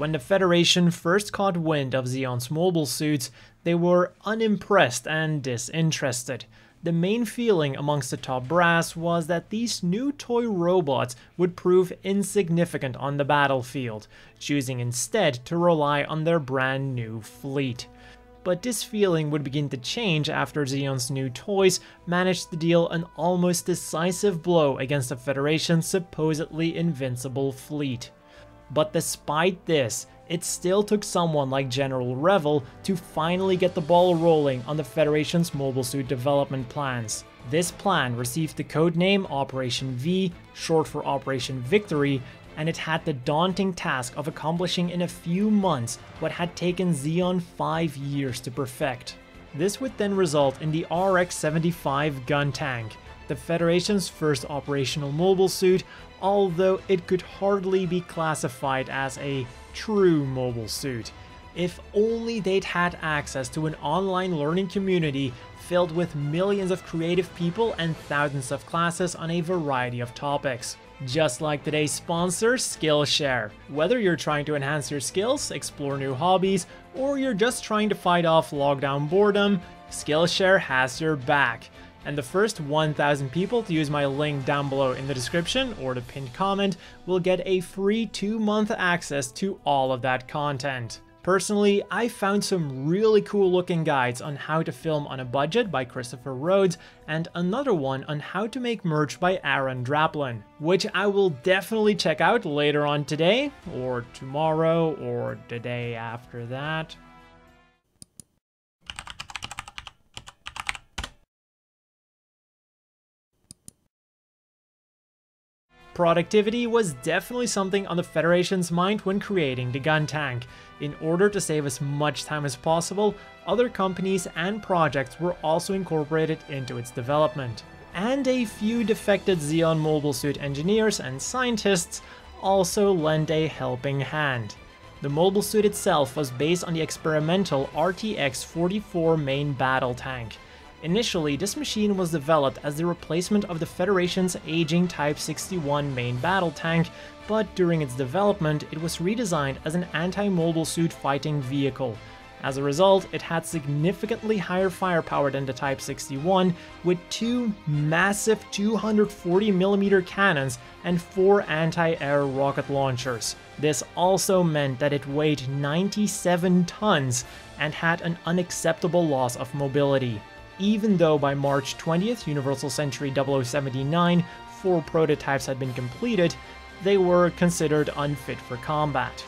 When the Federation first caught wind of Zeon's mobile suits, they were unimpressed and disinterested. The main feeling amongst the top brass was that these new toy robots would prove insignificant on the battlefield, choosing instead to rely on their brand new fleet. But this feeling would begin to change after Zeon's new toys managed to deal an almost decisive blow against the Federation's supposedly invincible fleet. But despite this, it still took someone like General Revil to finally get the ball rolling on the Federation's mobile suit development plans. This plan received the codename Operation V, short for Operation Victory, and it had the daunting task of accomplishing in a few months what had taken Zeon 5 years to perfect. This would then result in the RX-75 gun tank, the Federation's first operational mobile suit, although it could hardly be classified as a true mobile suit. If only they'd had access to an online learning community filled with millions of creative people and thousands of classes on a variety of topics. Just like today's sponsor, Skillshare. Whether you're trying to enhance your skills, explore new hobbies, or you're just trying to fight off lockdown boredom, Skillshare has your back and the first 1,000 people to use my link down below in the description or the pinned comment will get a free 2-month access to all of that content. Personally, I found some really cool looking guides on how to film on a budget by Christopher Rhodes and another one on how to make merch by Aaron Draplin, which I will definitely check out later on today, or tomorrow, or the day after that. Productivity was definitely something on the Federation's mind when creating the gun tank. In order to save as much time as possible, other companies and projects were also incorporated into its development. And a few defected Zeon mobile suit engineers and scientists also lent a helping hand. The mobile suit itself was based on the experimental RTX-44 main battle tank, Initially, this machine was developed as the replacement of the Federation's aging Type 61 main battle tank, but during its development, it was redesigned as an anti-mobile suit fighting vehicle. As a result, it had significantly higher firepower than the Type 61, with two massive 240mm cannons and four anti-air rocket launchers. This also meant that it weighed 97 tons and had an unacceptable loss of mobility even though by March 20th, Universal Century 0079, four prototypes had been completed, they were considered unfit for combat.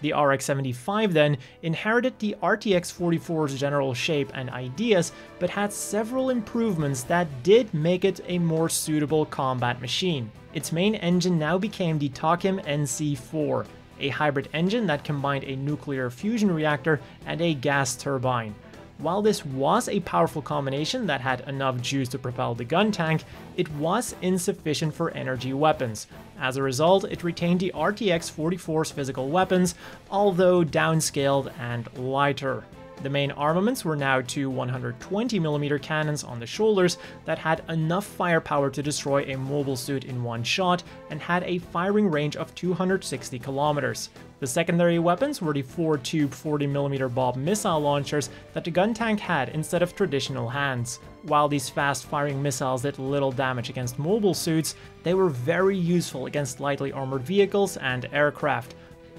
The RX-75 then inherited the RTX-44's general shape and ideas, but had several improvements that did make it a more suitable combat machine. Its main engine now became the TACHIM NC-4, a hybrid engine that combined a nuclear fusion reactor and a gas turbine. While this was a powerful combination that had enough juice to propel the gun tank, it was insufficient for energy weapons. As a result, it retained the RTX-44's physical weapons, although downscaled and lighter. The main armaments were now two 120mm cannons on the shoulders that had enough firepower to destroy a mobile suit in one shot and had a firing range of 260 kilometers. The secondary weapons were the four tube 40mm Bop missile launchers that the gun tank had instead of traditional hands. While these fast-firing missiles did little damage against mobile suits, they were very useful against lightly armored vehicles and aircraft,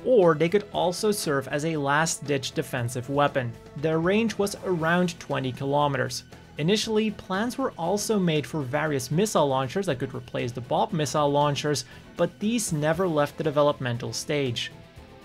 or they could also serve as a last-ditch defensive weapon. Their range was around 20 kilometers. Initially, plans were also made for various missile launchers that could replace the Bop missile launchers, but these never left the developmental stage.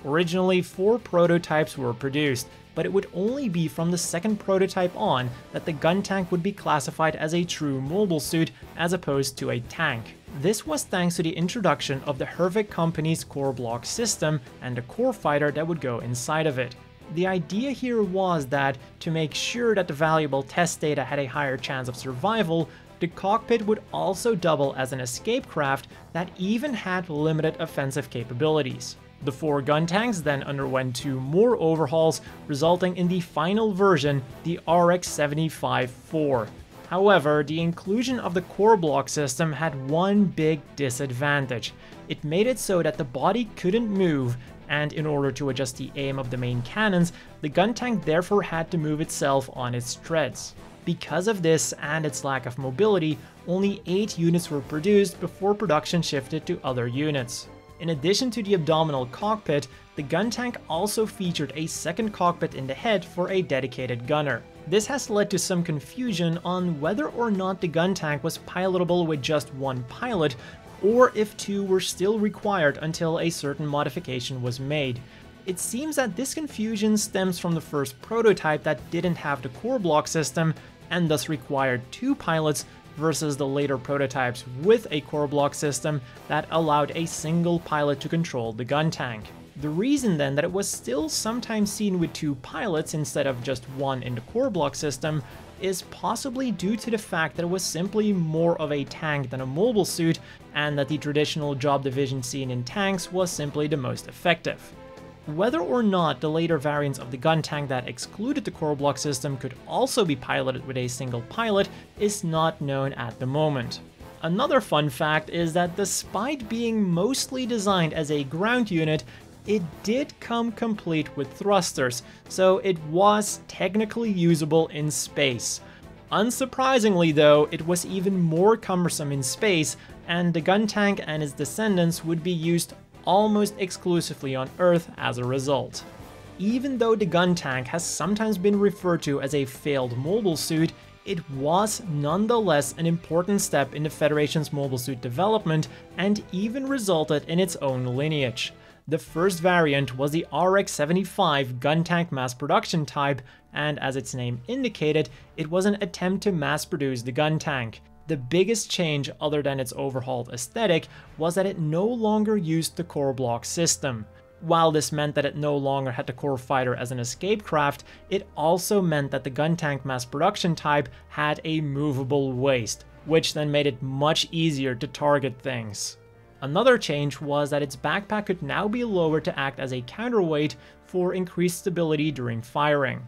Originally, four prototypes were produced, but it would only be from the second prototype on that the gun tank would be classified as a true mobile suit as opposed to a tank. This was thanks to the introduction of the Hervic company's core block system and a core fighter that would go inside of it. The idea here was that, to make sure that the valuable test data had a higher chance of survival, the cockpit would also double as an escape craft that even had limited offensive capabilities. The four gun tanks then underwent two more overhauls, resulting in the final version, the RX-75-4. However, the inclusion of the core block system had one big disadvantage. It made it so that the body couldn't move, and in order to adjust the aim of the main cannons, the gun tank therefore had to move itself on its treads. Because of this and its lack of mobility, only 8 units were produced before production shifted to other units. In addition to the abdominal cockpit, the gun tank also featured a second cockpit in the head for a dedicated gunner. This has led to some confusion on whether or not the gun tank was pilotable with just one pilot, or if two were still required until a certain modification was made. It seems that this confusion stems from the first prototype that didn't have the core block system and thus required two pilots versus the later prototypes with a core block system that allowed a single pilot to control the gun tank. The reason then that it was still sometimes seen with two pilots instead of just one in the core block system is possibly due to the fact that it was simply more of a tank than a mobile suit and that the traditional job division seen in tanks was simply the most effective. Whether or not the later variants of the gun tank that excluded the core block system could also be piloted with a single pilot is not known at the moment. Another fun fact is that despite being mostly designed as a ground unit, it did come complete with thrusters, so it was technically usable in space. Unsurprisingly though, it was even more cumbersome in space, and the gun tank and its descendants would be used almost exclusively on Earth as a result. Even though the gun tank has sometimes been referred to as a failed mobile suit, it was nonetheless an important step in the Federation's mobile suit development and even resulted in its own lineage. The first variant was the RX-75 gun tank mass production type, and as its name indicated, it was an attempt to mass produce the gun tank. The biggest change, other than its overhauled aesthetic, was that it no longer used the core block system. While this meant that it no longer had the core fighter as an escape craft, it also meant that the gun tank mass production type had a movable waist, which then made it much easier to target things. Another change was that its backpack could now be lowered to act as a counterweight for increased stability during firing.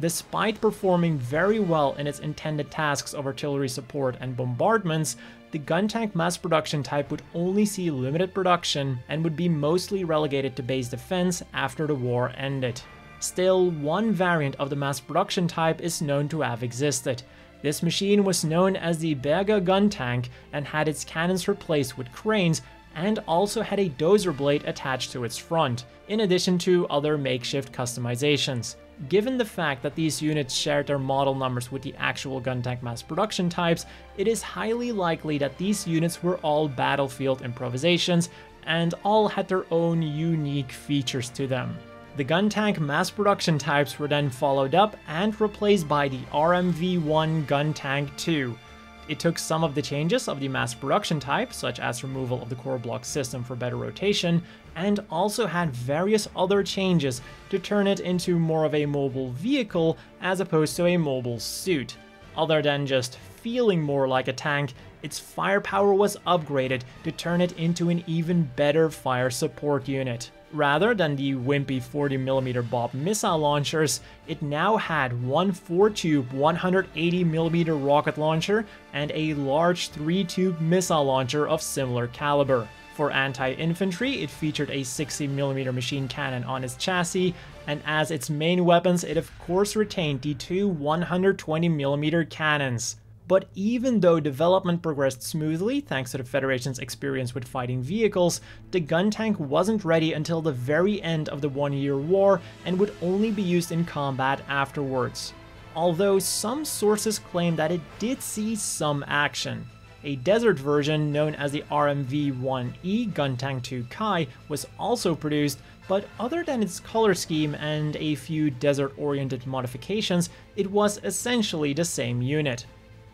Despite performing very well in its intended tasks of artillery support and bombardments, the gun tank mass production type would only see limited production and would be mostly relegated to base defense after the war ended. Still, one variant of the mass production type is known to have existed. This machine was known as the Berge gun tank and had its cannons replaced with cranes and also had a dozer blade attached to its front, in addition to other makeshift customizations. Given the fact that these units shared their model numbers with the actual gun tank mass production types, it is highly likely that these units were all battlefield improvisations and all had their own unique features to them. The gun tank mass production types were then followed up and replaced by the RMV-1 gun tank 2, it took some of the changes of the mass production type, such as removal of the core block system for better rotation, and also had various other changes to turn it into more of a mobile vehicle as opposed to a mobile suit. Other than just feeling more like a tank, its firepower was upgraded to turn it into an even better fire support unit. Rather than the wimpy 40mm Bop missile launchers, it now had one 4-tube 180mm rocket launcher and a large 3-tube missile launcher of similar caliber. For anti-infantry, it featured a 60mm machine cannon on its chassis, and as its main weapons, it of course retained the two 120mm cannons. But even though development progressed smoothly thanks to the Federation's experience with fighting vehicles, the gun tank wasn't ready until the very end of the One Year War and would only be used in combat afterwards. Although some sources claim that it did see some action. A desert version known as the RMV-1E Gun Tank 2 Kai was also produced, but other than its color scheme and a few desert-oriented modifications, it was essentially the same unit.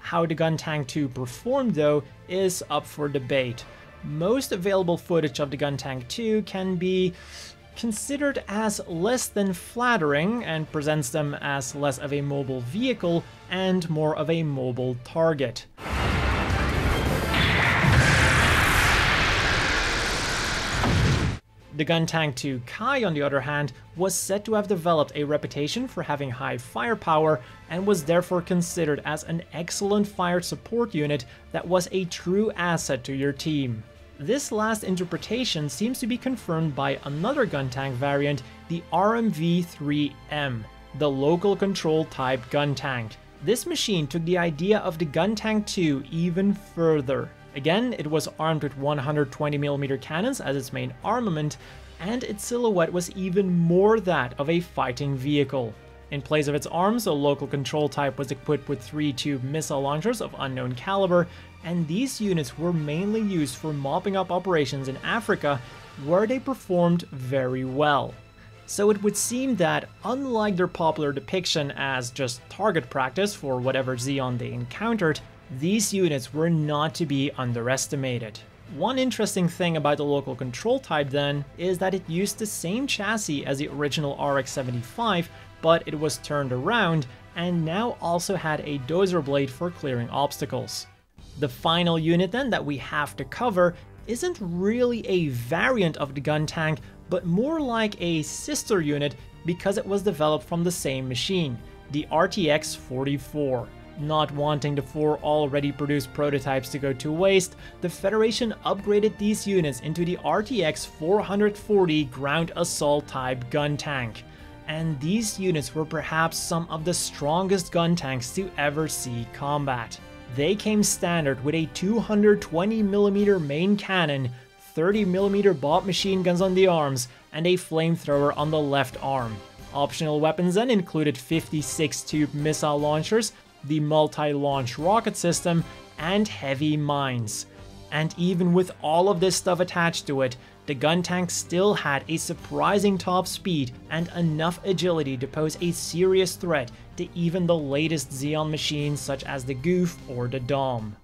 How the Gun Tank 2 performed though is up for debate. Most available footage of the Gun Tank 2 can be considered as less than flattering and presents them as less of a mobile vehicle and more of a mobile target. The Gun Tank 2 Kai, on the other hand, was said to have developed a reputation for having high firepower and was therefore considered as an excellent fire support unit that was a true asset to your team. This last interpretation seems to be confirmed by another gun tank variant, the RMV-3M, the local control type gun tank. This machine took the idea of the gun tank 2 even further. Again, it was armed with 120mm cannons as its main armament, and its silhouette was even more that of a fighting vehicle. In place of its arms, the local control type was equipped with three tube missile launchers of unknown caliber, and these units were mainly used for mopping up operations in Africa, where they performed very well. So it would seem that, unlike their popular depiction as just target practice for whatever Zeon they encountered, these units were not to be underestimated. One interesting thing about the local control type then is that it used the same chassis as the original RX-75, but it was turned around and now also had a dozer blade for clearing obstacles. The final unit then that we have to cover isn't really a variant of the gun tank, but more like a sister unit because it was developed from the same machine, the RTX 44. Not wanting the four already produced prototypes to go to waste, the Federation upgraded these units into the RTX 440 ground assault type gun tank and these units were perhaps some of the strongest gun tanks to ever see combat. They came standard with a 220mm main cannon, 30mm BOP machine guns on the arms, and a flamethrower on the left arm. Optional weapons then included 56 tube missile launchers, the multi-launch rocket system, and heavy mines. And even with all of this stuff attached to it, the gun tank still had a surprising top speed and enough agility to pose a serious threat to even the latest Zeon machines such as the Gouf or the Dom.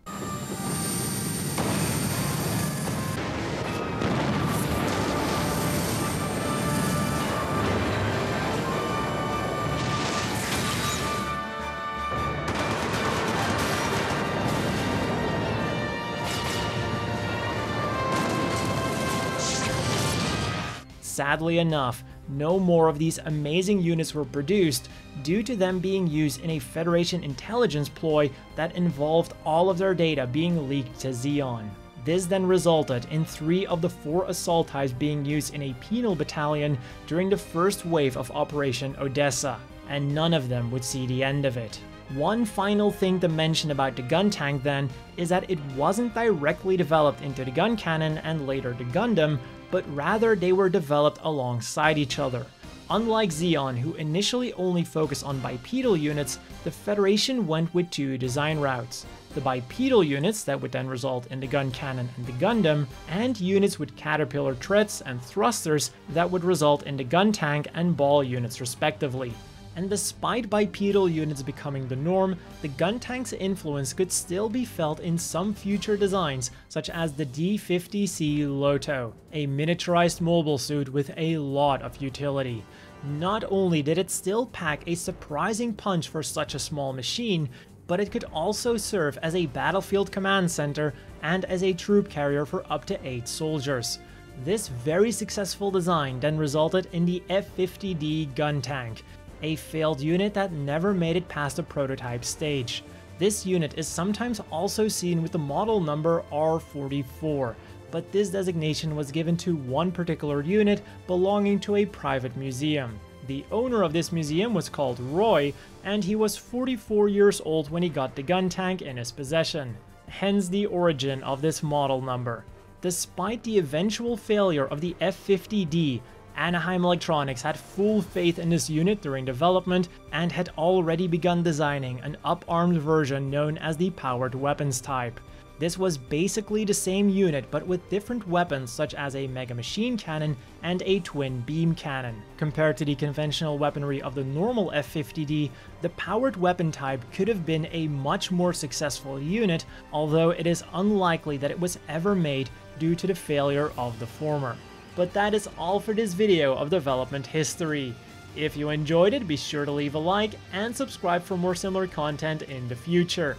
Sadly enough, no more of these amazing units were produced due to them being used in a Federation intelligence ploy that involved all of their data being leaked to Zeon. This then resulted in three of the four assault types being used in a penal battalion during the first wave of Operation Odessa, and none of them would see the end of it. One final thing to mention about the gun tank then is that it wasn't directly developed into the gun cannon and later the Gundam, but rather they were developed alongside each other. Unlike Zeon, who initially only focused on bipedal units, the Federation went with two design routes. The bipedal units that would then result in the gun cannon and the Gundam, and units with caterpillar treads and thrusters that would result in the gun tank and ball units respectively and despite bipedal units becoming the norm, the gun tank's influence could still be felt in some future designs, such as the D-50C Loto, a miniaturized mobile suit with a lot of utility. Not only did it still pack a surprising punch for such a small machine, but it could also serve as a battlefield command center and as a troop carrier for up to 8 soldiers. This very successful design then resulted in the F-50D gun tank, a failed unit that never made it past the prototype stage. This unit is sometimes also seen with the model number R44, but this designation was given to one particular unit belonging to a private museum. The owner of this museum was called Roy, and he was 44 years old when he got the gun tank in his possession. Hence the origin of this model number. Despite the eventual failure of the F-50D, Anaheim Electronics had full faith in this unit during development and had already begun designing an up-armed version known as the Powered Weapons type. This was basically the same unit but with different weapons such as a Mega Machine Cannon and a Twin Beam Cannon. Compared to the conventional weaponry of the normal F-50D, the Powered Weapon type could have been a much more successful unit, although it is unlikely that it was ever made due to the failure of the former. But that is all for this video of development history. If you enjoyed it, be sure to leave a like and subscribe for more similar content in the future.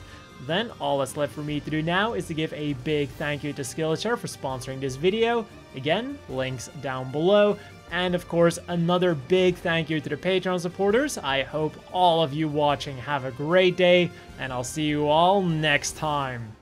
Then all that's left for me to do now is to give a big thank you to Skillshare for sponsoring this video. Again, links down below. And of course, another big thank you to the Patreon supporters. I hope all of you watching have a great day, and I'll see you all next time.